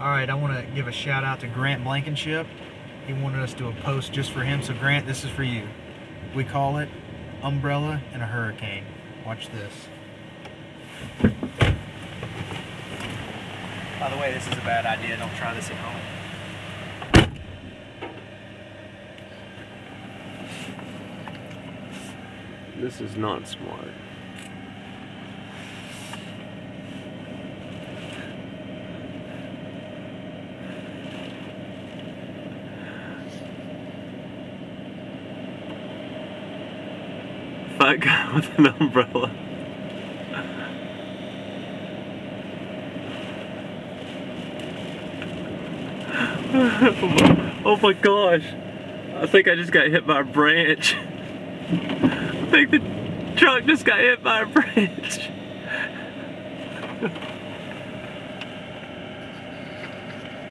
All right, I want to give a shout out to Grant Blankenship. He wanted us to do a post just for him. So Grant, this is for you. We call it umbrella in a hurricane. Watch this. By the way, this is a bad idea. Don't try this at home. This is not smart. that guy with an umbrella. oh my gosh. I think I just got hit by a branch. I think the truck just got hit by a branch.